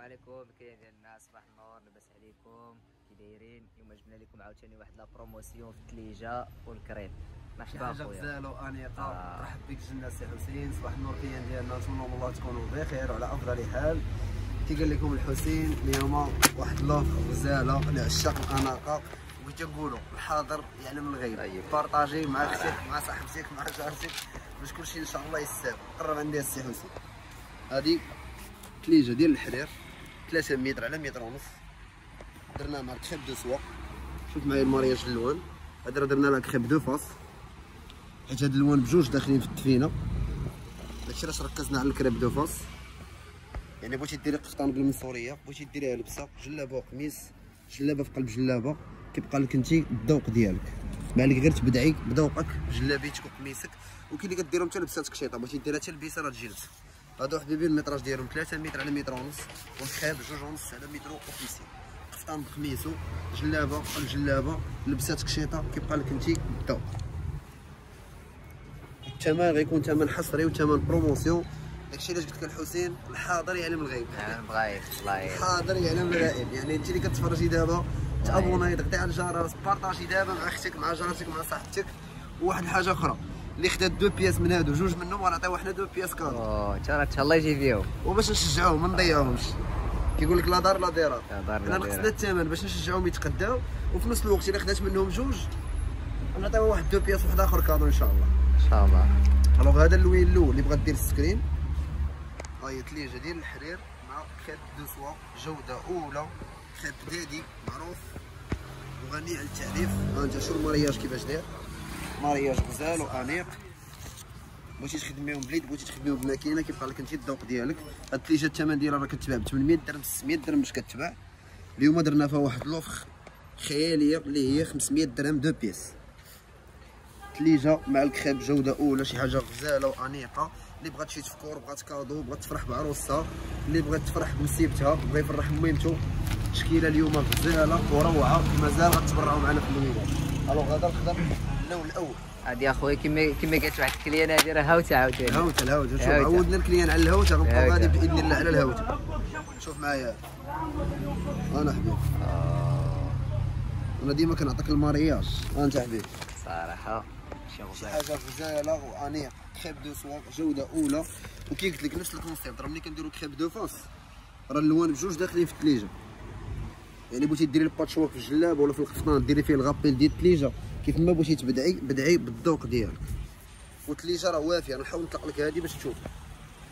عليكم. كاين ديال الناس صباح النور لاباس عليكم. كي دايرين اليوم جبنا لكم عاوتاني واحد la promotion في الثليجه والكريم. شي مرحبا خويا. غزاله وانيقه آه. رحب بك جنة سي حسين. صباح النور clients ديالنا نتمنى من الله تكونوا بخير وعلى أفضل حال كي قال لكم الحسين اليوم واحد l'offre غزاله لعشاق الاناقه بغيت نقولوا الحاضر يعلم الغيب طيب. بارطاجي مع أختك مع صاحبتك مع جارتك. باش كلشي إن شاء الله يستافد قرب عندي السي حسين. هذه تليجه ديال الحرير. 3 متر على متر ونص. درنا مع crêpe de soie. شوف معايا ال mariage اللوان هذا راه درنا لها crêpe deux faces. حيت هاد اللوان بجوج داخلين في التليجه داكشي علاش ركزنا على ال crêpe deux faces. يعني بغيتي ديري قفطان بالمنصورية بغيتي ديريها لبسه جلابة وقميص جلابة في قلب جلابة كيبقى لك انت الذوق ديالك. ما عليك غير تبدعي بذوقك بجلابيتك وقميصك. وكاين اللي كديرهم حتى لبسات تكشيطه بغيتي ديرها حتى لبسه راه تجي لبسة. هادو حبيبي ال métrage ديالهم 3 متر على متر ونص والخاب جوج ونص على متر وخمسين قفطان بقميصو جلابة قلب جلابة لبسات تكشيطه كيبقى لك انت الذوق الثمن غيكون ثمن حصري وثمن promotion داكشي علاش قلت لك الحسين الحاضر يعلم الغيب. نعم بغايب الله يعين الحاضر يعلم الغائب يعني انت اللي كتفرجي دابا t'abonner ضغطي على الجرس بارطاجي دابا مع أختك مع جارتك مع صاحبتك وواحد الحاجة أخرى. اللي خدات deux pièces من هادو جوج منهم غنعطيو حنا deux pièces cadeau أوه إن شاء الله يجي فيهم وباش نشجعوهم ما نضيعوهمش كيقول لك لا دار لا لا حنا. نقصنا الثمن باش نشجعوهم يتقداو وفي نفس الوقت إلا خدات منهم جوج نعطيو واحد deux pièces واحد آخر cadeau إن شاء الله. إن شاء الله. alors هذا اللوين الأول اللي بغات دير ال screen. هاي تليجه ديال الحرير مع crêpe de soie جودة أولى كريب دادي معروف. وغني عن التعريف. ها أنت شوف ال mariage كيفاش داير؟ mariage غزال وانيق بغيتي تخدميهم بليد بغيتي تخدميهم بماكينة كيبقى لك أنت الذوق ديالك. هاد التليجه الثمن ديالها راه كتباع ب 800 درهم 600 درهم باش كتباع. اليوم درنا فيها واحد l'offre خيالية اللي هي 500 درهم deux pièces. تليجة مع الكريب جودة أولى شي حاجة غزالة وانيقه اللي بغات شي تفكور بغات cadeau بغات تفرح بعروسها. اللي بغات تفرح بنسيبتها بغا يفرح ميمتو. تشكيله اليوم غزالة وروعة مازال غتبرعوا معنا في اللوينات alors هذا الخضر. اللون الأول. هادي أخويا كما كما قالت واحد ال client هادي راه هاوتة عاوتاني الهوته الهوته شوف. عودنا ال clients على الهوته غنبقاو. غادي بإذن الله على الهوته شوف معايا. أنا حبيبي أنا ديما كنعطيك ال mariage. أنت حبيبي صراحة شي حاجة غزالة وانيق crêpe de soie جودة أولى. وكي قلت لك نفس ال concept راه ملي كنديرو crêpe deux faces راه اللوان بجوج داخلين في التليجه يعني بغيتي ديري ال patchwork في الجلاب ولا في القفطان ديري فيه ال rappel ديال الثليجه كيف ما بغيتي تبدعي بدعي بالذوق ديالك. والثليجه راه وافية نحاول نطلق لك هذه باش تشوف.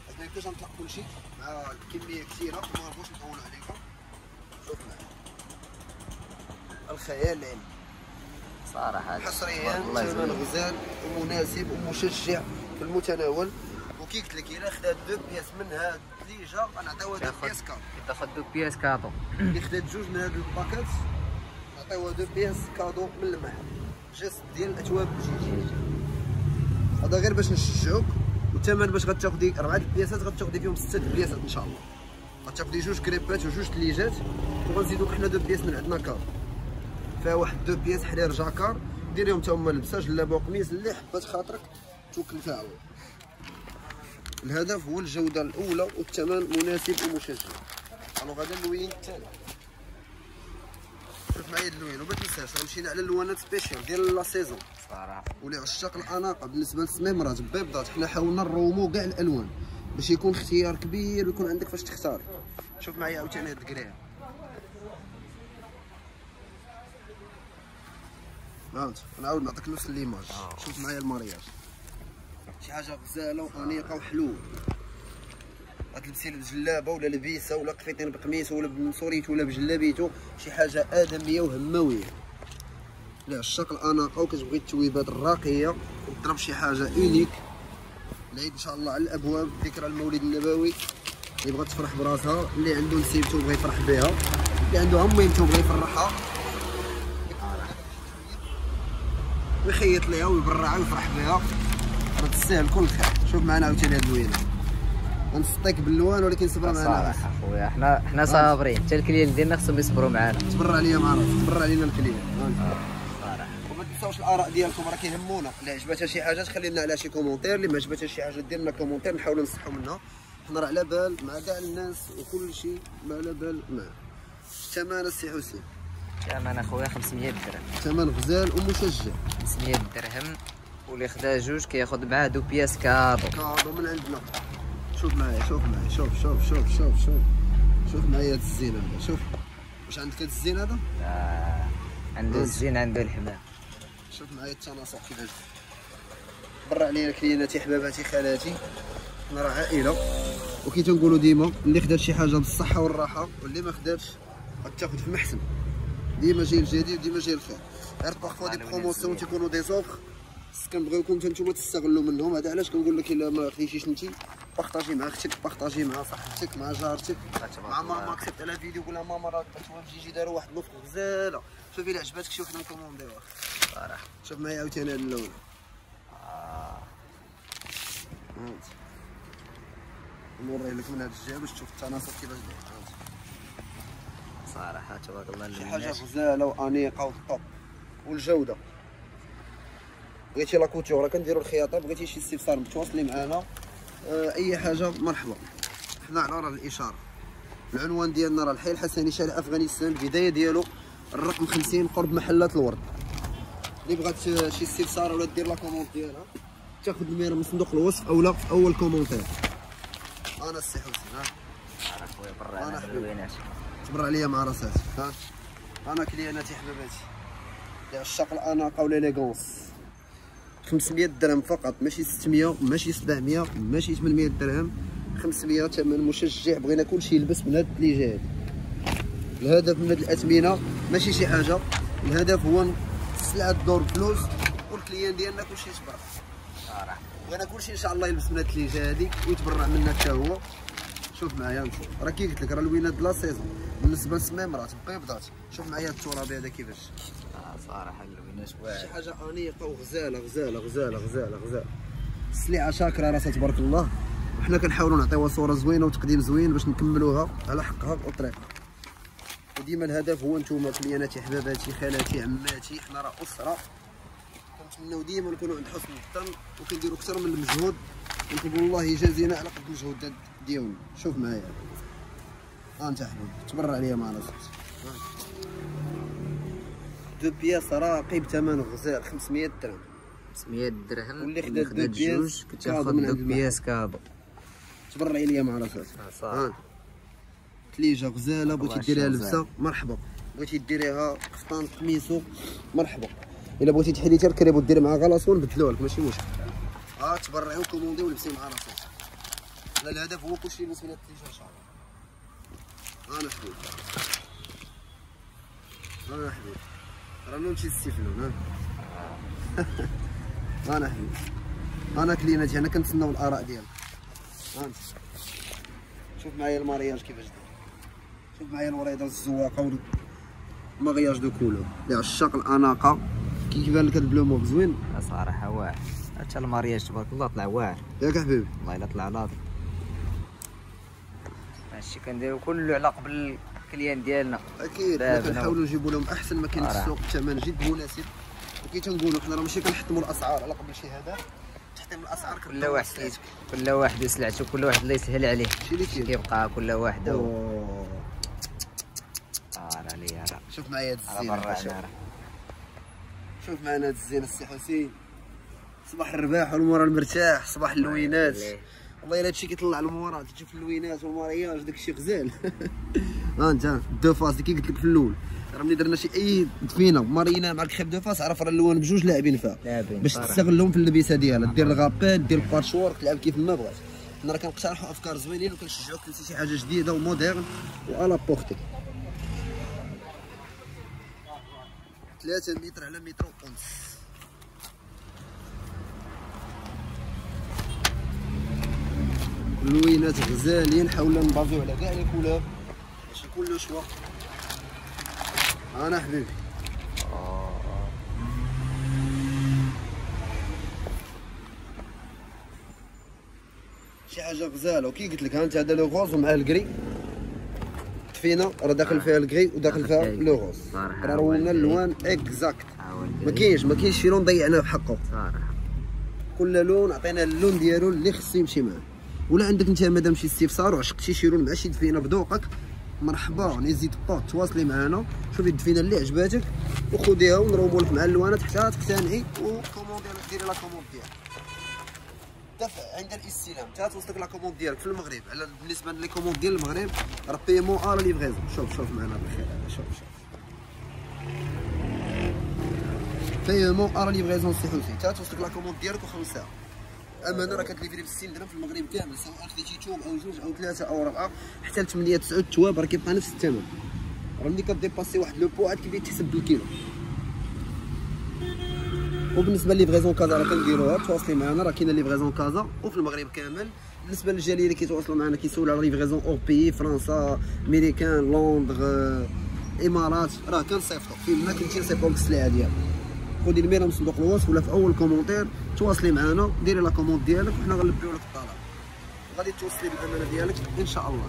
حيت ما يمكنش نطلق كلشي مع الكميه كثيرة ما نبغوش نطول عليكم. شوف معايا الخيال العلمي. صراحة. هذا حصريا ثمن غزال ومناسب ومشجع في المتناول. وكي قلت لك إلا خدات deux pièces من هاد. الثليجه غنعطيوها deux تاخد pièces تاخذ deux pièces cadeau اللي خدات جوج من هاد الباكات نعطيوها deux pièces cadeau من المحل geste ديال الاثواب بجيج هذا غير باش نشجعوك والثمن باش غتاخدي أربعة البياسات غتاخدي فيهم ستة البياسات إن شاء الله. غتاخدي جوج كريبات وجوج ثليجات وغنزيدوك حنا deux pièces من عندنا cadeau. فيها واحد deux pièces حرير jacquard ديريهم تا هما لبسه جلابه وقميص اللي حبات خاطرك توكل فيها. الهدف هو الجودة الأولى والثمن مناسب ومشجع alors هذا اللوين الثاني شوف معايا اللوين وما تنساش مشينا على اللوانات spécial ديال la saison. صراحة. ولي عشاق الأناقة بالنسبة للسميمرات بيضات حنا حاولنا نرومو كاع الألوان باش يكون اختيار كبير ويكون عندك فاش تختار. شوف معايا عاوتاني هاد الكريه فهمت؟ نعاود نعطيك نفس ليماج شوف معايا المارياج. شي حاجة غزالة وأنيقة وحلوه غتلبسي بجلابة ولا لبيسة ولا قفيطين بقميص ولا بمنصوريته ولا بجلابيته شي حاجة آدمية وهموية. لعشاق الاناقه وكتبغي التويبات الراقية وتضرب شي حاجة unique العيد إن شاء الله على الأبواب ذكرى المولد النبوي. اللي بغات تفرح براسها اللي عنده نسيبته بغى يفرح بها. اللي عنده عميمته بغى يفرحها. ويخيط ليها ويبرعها ويفرح بها. راه تستاهل كل خير. شوف معنا عاوتاني هاد اللوينه غنسطيك باللوان ولكن صبر معنا صراحة خويا حنا حنا صابرين. حتى ال clients ديالنا خصهم يصبروا معنا تبرع عليا مع راسك تبرع علينا ال clients. صراحة. وما تنساوش الآراء ديالكم راه كيهمونا. اللي عجبتها شي حاجة تخلي لنا عليها شي commentaire اللي ما عجبتها شي حاجة دير لنا commentaire نحاولوا نصحوا منها. حنا راه على بال مع كاع الناس وكل شيء ما على بال معاه الثمن السي حسين. ثمن أخويا 500 درهم. ثمن غزال ومشجع. 500 درهم. واللي خدا جوج كياخذ معاه deux pièces cadeau cadeau من عندنا. شوف معايا شوف معايا شوف شوف شوف شوف شوف. شوف معايا هاد الزين هذا شوف. واش عندك هاد الزين هذا؟ آه. عنده الزين عنده الحمام. شوف معايا التناسق كيفاش. برا علينا كليناتي حباباتي خالاتي. حنا راه عائلة. وكي تنقولوا ديما اللي خدات شي حاجة بالصحة والراحة واللي ما خداتش غتاخد في محسن. ديما جاي الجديد ديما جاي الخير. غير parfois des promotions تيكونوا des offres كنبغيوكم نتوما تستغلوا منهم. هذا علاش كنقول لك إلا ما خديتيش انت بارطاجي مع أختك بارطاجي مع صاحبتك مع جارتك. مع ماما كتبت على فيديو قول لها ماما راه جي جي داروا واحد النفخ غزالة. شوفي إلا عجباتك شي وحده نكومونديوها. صراحة. شوف معايا عاوتاني هاد اللون. آه. نوريه لك من هاد الجهة باش تشوف التناسق كيفاش داير. صراحة تبارك الله شي حاجة غزالة وأنيقة و top والجودة. بغيتي la couture راه كنديروا الخياطة بغيتي شي استفسار تواصلي معنا آه أي حاجة مرحبا. حنا على راه الإشارة. العنوان ديالنا راه الحي الحسني شارع أفغانستان البدايه ديالو الرقم 50 قرب محلات الورد. اللي بغات شي استفسار ولا دير la commande ديالها تاخذ النمرة من صندوق الوصف اولا في أول commentaire. أنا السي حسين ها. صراحة خويا برا أنا تبر عليا مع راساتي ها. أنا كلياناتي حباباتي اللي عشاق الأناقة والاليغونس 500 درهم فقط ماشي 600 ماشي 700 ماشي 800 درهم. 500 ثمن مشجع بغينا كلشي يلبس من هاد التليجه الهدف من هاد الأثمنة ماشي شي حاجة. الهدف هو السلعه تدور فلوس والكليان ديالنا كلشي يتبرع بغينا كلشي إن شاء الله يلبس من هاد التليجه هاديك ويتبرع منا حتى هو. شوف معايا انت راه كي قلت لك راه الوينات la saison. بالنسبة للسميمرات بيضات شوف معايا التراب هذا كيفاش. صراحة اللوينات شي واعر حاجة انيقه وغزاله غزالة غزالة غزالة غزالة السلعه شاكرة راسها تبارك الله. وحنا كنحاولوا نعطيوها صورة زوينة وتقديم زوين باش نكملوها على حقها وطريقها وديما الهدف هو نتوما كلياناتي حباباتي خالاتي عماتي حنا راه أسرة. كنتمناو ديما نكونوا عند حسن الظن وكنديروا أكثر من المجهود. ونقولوا الله يجازينا على قد المجهود ديالنا. شوف معايا. ها انت حبيبي تبرع عليا مع راسك. deux pièces راقي بثمن غزال 500 درهم. 500 درهم. واللي خدا deux pièces كتاخذ من deux. pièces cadeau تبرعي ليا مع راسك. آه، ها. تليجه غزالة بغيتي ديريها لبسة مرحبا. بغيتي ديريها قفطان قميصو مرحبا. إلا بغيتي تحلي حتى الكريب وديري معاه غلاصون نبدلوه لك ماشي مشكل. ها تبرعي وكوموندي ولبسي مع راسك. الهدف هو كلشي هاد التليجه إن شاء الله. أنا حبيبي. أنا حبيبي. راه لون شي السيفلون ها. أنا حبيبي أنا كليناتي أنا كنتسناو الآراء ديالك. شوف معايا ال mariage كيفاش داير. شوف معايا الوريضة الزواقة وال mariage de couleurs اللي عشاق الاناقه كي كيبان لك ال bleu mauve زوين صراحة واعر. حتى ال mariage تبارك الله طلع واعر. ياك حبيبي. والله إلا طلع لاطي هادشي كنديرو كله على قبل ال clients ديالنا. أكيد. كنحاولوا نجيبوا لهم أحسن ما كاين في صراحة. السوق الثمن جد مناسب. وكي تنقولوا حنا راه ماشي كنحطموا الأسعار على قبل شي هذا تحطيم الأسعار كل واحد كل واحد وسلعته كل واحد الله يسهل عليه. كيبقى كل واحد و... آه راه ليا راه. شوف معايا هاد الزينة برا شوف. شوف معنا هاد الزينة السي حسين. صباح الرباح وال moral المرتاح صباح اللوينات. والله إلا هادشي كيطلع ال moral تشوف اللوينات وال mariage داكشي غزال. ها انت deux faces كي قلت لك في الأول. راه ملي درنا شي أي دفينة مارينا مع الكريب deux faces عرف راه اللوان بجوج لاعبين فيها. لاعبين. باش. تستغلهم في اللبسة ديالها دير الغابات دير ال patchwork تلعب كيف ما بغات. حنا راه كنقترحوا أفكار زوينين وكنشجعوك تلبسي شي حاجة جديدة و moderne وعلى بوختك 3 متر على متر ونص اللوينات غزالين حاولنا نبازيو على كاع les couleurs le choix أنا حبيبي شي حاجة غزالة. وكي قلت لك ها أنت هذا le rose ومعاه ال gris. دفينة راه داخل فيها ال gris وداخل فيها le rose. راه رونا. اللوان exacte. ما كاينش ما كاينش شي لون ضيعناه بحقه. صراحة. كل لون عطينا اللون ديالو اللي خصو يمشي معاه. ولا عندك انت مادام شي استفسار وعشقتي شي لون مع شي دفينة بذوقك مرحبا n'hésite pas تواصلي معنا شوفي الدفينة اللي عجباتك. وخذيها ونروبوا لك مع الالوانات حتى تقتنعي و commandé ديري la commande ديالك. دفع عند الاستلام. حتى توصلك la commande ديالك في المغرب. على بالنسبة les commandes ديال المغرب راه paiement à livraison شوف شوف معنا بخير شوف شوف. paiement à livraison سي حوسي حتى توصلك la commande ديالك وخلصها أما أنا راه كت livrer ب 60 درهم في المغرب كامل سواء خديتي توب أو جوج أو ثلاثة أو أربعة حتى ل 8 9 التواب راه كيبقى نفس الثمن. راه ملي ك dépasser واحد le poids عاد كيبدا يتحسب بالكيلو. وبالنسبة livraison كازا راه كنديروها تواصلي معنا راه كاينة livraison كازا وفي المغرب كامل. بالنسبة للجالية اللي كيتواصلوا معنا كيسولوا على livraison hors pays فرنسا أمريكان لندن إمارات راه كنصيفطوا. فين ما كنتي نصيفطوا لك السلعة ديالك. خذي النميرة من صندوق الوصف ولا في أول commentaire تواصلي معنا ديري la commande ديالك وحنا غنلبيو لك الطلب. غادي توصلي بالأمانة ديالك إن شاء الله.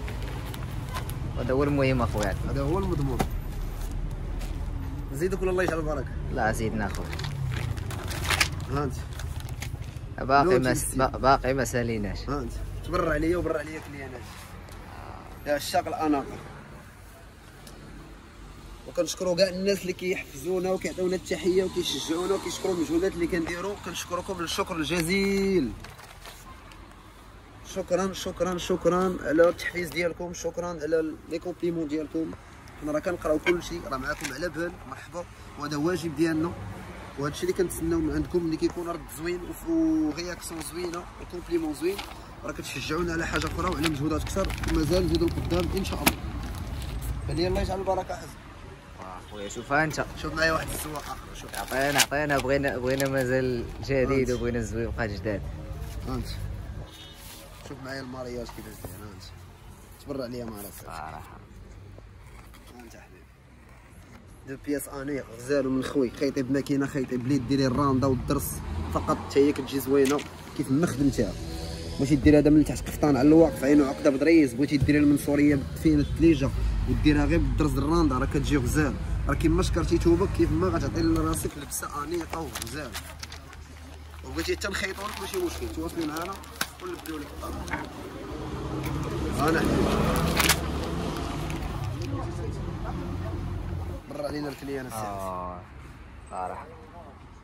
هذا هو المهم أخويا. هذا هو المضمون. نزيدك ولا الله يجعل البركة؟ لا زيدنا أخويا. ها أنت. باقي ما باقي ما ساليناش ها أنت. تبرع عليا وبرع عليا كليانات. يا عشاق الأناقة. وكنشكروا كاع الناس اللي كيحفزونا وكيعطيونا التحية وكيشجعونا وكيشكروا المجهودات اللي كنديروا كنشكركم الشكر الجزيل. شكرا شكرا شكرا على التحفيز ديالكم شكرا على لي كومبليمون ديالكم. حنا راه كنقراو كل شيء راه معاكم على بال. مرحبا. وهذا واجب ديالنا. وهذا الشيء اللي كنتسناو من عندكم ملي كيكون رد زوين وغياكسيون زوينة و compliment زوين. راه كتشجعونا على حاجة أخرى وعلى مجهودات أكثر. ومازال نزيدو لقدام إن شاء الله. فلي الله يجعل البركة حسن. أخويا شوفها أنت. شوف معايا واحد السواق آخر شوف. عطينا عطينا بغينا بغينا مازال جديد. وبغينا الزوين يبقى جداد. أنت. شوف معايا ال mariage كيفاش داير أنت. تبرع عليا مع راسك صراحة أنت حبيبي. deux pièces انيق غزال من خوي. خيطي بماكينه خيطي باليد. ديري الراندا والدرس. فقط حتى هي كتجي زوينة. كيف ما خدمتها بغيتي دير هذا من تحت قفطان على الواقف عينو عقده بدريس. بغيتي ديري المنصورية بالدفين الثليجه وديرها غير بالدرس الراندا راه كتجي غزال. راه كيما شكرتي توبك كيف ما غتعطي لراسك لبسة انيقه وغزال وبغيتي حتى نخيطو لك ماشي مشكل. تواصلي معنا ونبداو لك أنا. برا علينا ال clients السي آه صراحة.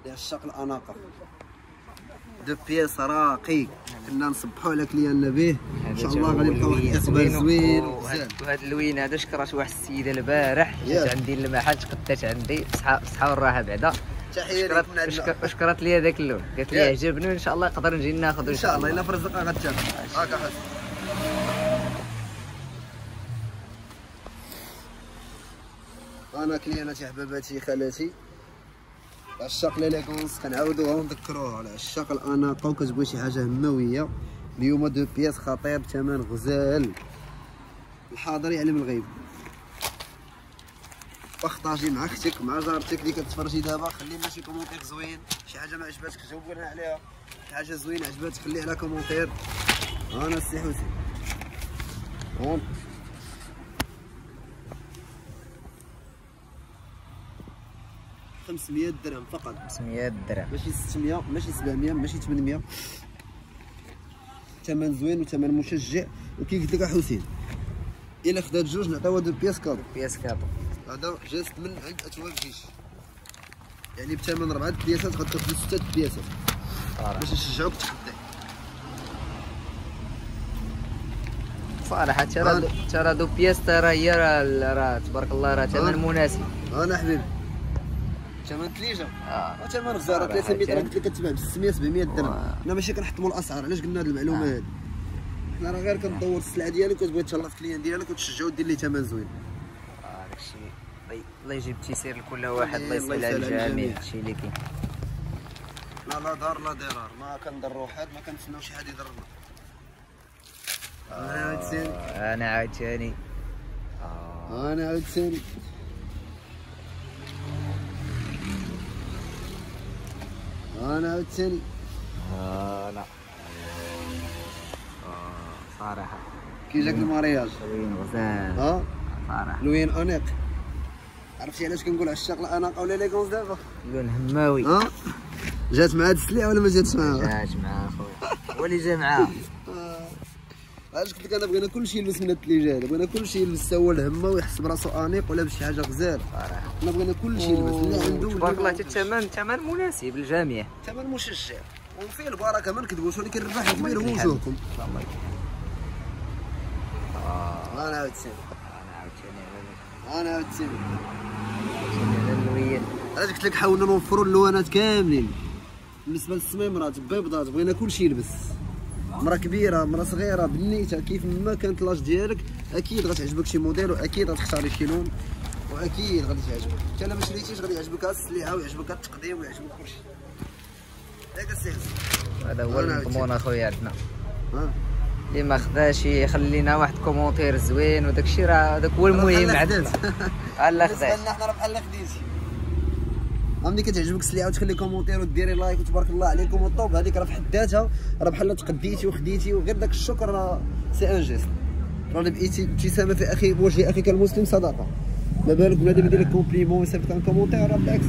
لعشاق الأناقة. deux pièces راقي. كنا نصبحوا على clients نا به إن شاء الله غادي يبقى واحد الاقبال زوين. وهذا اللوين هذا شكرت واحد السيدة البارح. جات عندي المحل تقدات عندي. صحاب صحاب الراحه بعدا. تحية لكم من عندنا شكرت لي هذاك اللون. قالت لي. عجبني وإن شاء الله نقدر نجي ناخذ إن شاء الله. إلا في رزقها غتجاب هاكا حسن أنا client اتي حباباتي خالاتي عشاق l'élégance كنعاودوها ونذكروها. عشاق الاناقه وكتبغي شي حاجة هماوية اليوم deux pièces خطير بثمن غزال. الحاضر يعني يعلم الغايب. partagé مع أختك مع جارتك اللي كتفرجي دابا. خلي لنا شي commentaire زوين. شي حاجة ما عجباتك جاوب لنا عليها. شي حاجة زوينة عجباتك خلي على commentaire أنا السي حوسي 500 درهم فقط. 500 درهم. ماشي 600 ماشي 700 ماشي 800 ثمن زوين وثمن مشجع. وكي قلت لك حسين إلا خدات جوج نعطيو هذا البياس كادو. بياس كادو. هذا جاست من عند اتواب جيش يعني بثمن اربعه بياسات غتاخد ستة بياسات. باش نشجعوك تحدى صراحة ترى ترى دو بياس ترى هي راه تبارك الله راه ثمن مناسب. أنا حبيبي. ثمن كليجه آه. ثمن غزاره 300 متر صراحة. قلت لك كتباع ب 600 700 درهم. حنا ماشي كنحطموا الأسعار. علاش قلنا هذه المعلومه آه. هذه حنا راه غير كندور السلعة ديالك وتبغي تشرف الكليان ديالك وتشجعو دير ليه ثمن زوين. آه، داك الشيء الله- يجيب التيسير لكل واحد الله يسهل على الجميع. هادشي اللي كاين. لا لا دار لا ضرار ما كنضروا حد ما كنتسناو شي حد يضرنا. أنا عاود ثاني آه، أنا عاوتاني آه، أنا عاود ثاني أنا عاود ثاني آه، لا. آه، صراحة كي جاك ال mariage وين غزال. ها؟ صراحة لوين أنيق؟ عرفتي علاش كنقول عشاق الاناقة ولا l'élégance دابا. لون هماوي. ها؟ جات مع هاد السلعه ولا ما جاتش معاها؟ جاج معاه خويا هو اللي جا معاه علاش قلت لك أنا بغينا كلشي يلبس من هذا بغينا كلشي يلبس هو الهمه ويحس براسو أنيق ولابس شي حاجة غزال. إحنا بغينا كلشي يلبس اللي عنده تبارك الله حتى. الثمن ثمن مناسب للجميع ثمن مشجع وفيه البركة ما نكذبوش ولكن الربح كبير هو الله وجوهكم. الله يكرمك. آه. أنا عاود سير أنا على أنا عاود سير عاوتاني على اللوين علاش قلت لك حاولنا نوفروا اللوانات كاملين؟ بالنسبة للسميمرات بيضات بغينا كلشي يلبس. مرا كبيرة مرا صغيرة بنيتها كيف ما كانت لاج ديالك أكيد غتعجبك شي موديل وأكيد غتختاري شي لون وأكيد غادي تعجبك. حتى الا ما شريتيش غادي يعجبك السليعه ويعجبك التقديم ويعجبك كلشي ياك السي حسين هذا هو. المضمون أخويا عندنا. اللي ما خداش يخلي لنا واحد commentaire زوين وداك الشيء راه هذاك هو المهم عندنا. اللي ما خداش حنا راه بحال خديتي ملي كتعجبك السليعه وتخلي commentaire وديري like وتبارك الله عليكم والطوب. هذيك راه في حد ذاتها راه بحال تقديتي وخديتي وغير داك الشكر راه c'est un geste. راه بقيتي ابتسامة في أخي وجه أخيك المسلم صدقه ما بالك بنادم يدير لك compliment ويصيفط لك commentaire؟ راه بالعكس.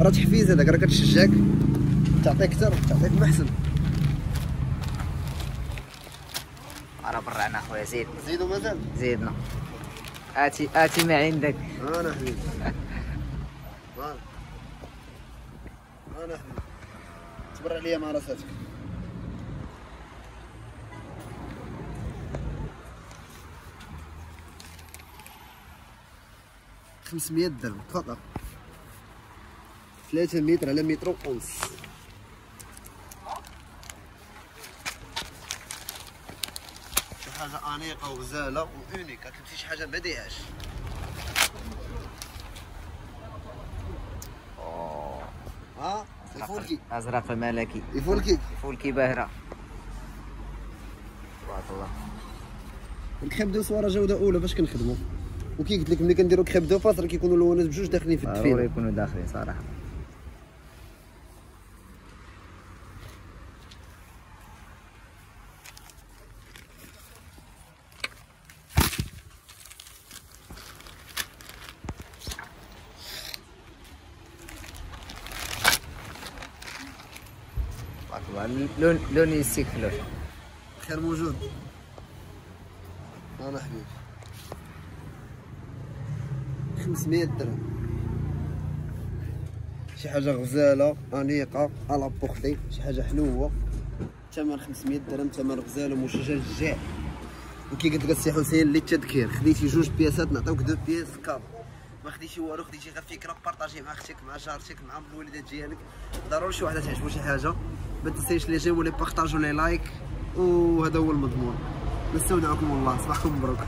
راه تحفيز هذاك راه كتشجعك. تعطيك أكثر تعطيك محسن راه برعنا اخويا زيد زيدوا مازال؟ زيدنا. اتي آتي ما عندك. أنا حبيبي. أنا حبيبي تبر عليا مع راساتك خمسمية درهم فقط ثلاثة متر على متر ونص. شي حاجة أنيقة وغزالة وأونيك كتمشي شي حاجة ما الفولكي أزرق. الملكي الفولكي فولكي باهره تبارك الله. الكريم دو صوره جودة أولى باش كنخدموا وكي قلت لك ملي كنديروا كريم دو فاس راه كيكونوا اللوانات بجوج داخلين في ضروري الدفين يكونوا داخلين صراحة تبارك لون لون يستكفلوش خير موجود. أنا حبيبي 500 درهم. شي حاجة غزالة أنيقة على بوختي. شي حاجة حلوة. ثمن 500 درهم ثمن غزالة مشجع وكي قلت لك السي حسين للتذكير خديتي جوج بياسات نعطيوك دو بياس كاب ما خديتي والو خديتي غير فكرة بارطاجي مع أختك مع جارتك مع الوالدات ديالك. ضروري شي وحدة تعجبو شي حاجة. ما تنسيش les j'aime و les partages و les likes وهذا هو المضمون. نستودعكم الله صباحكم مبروك.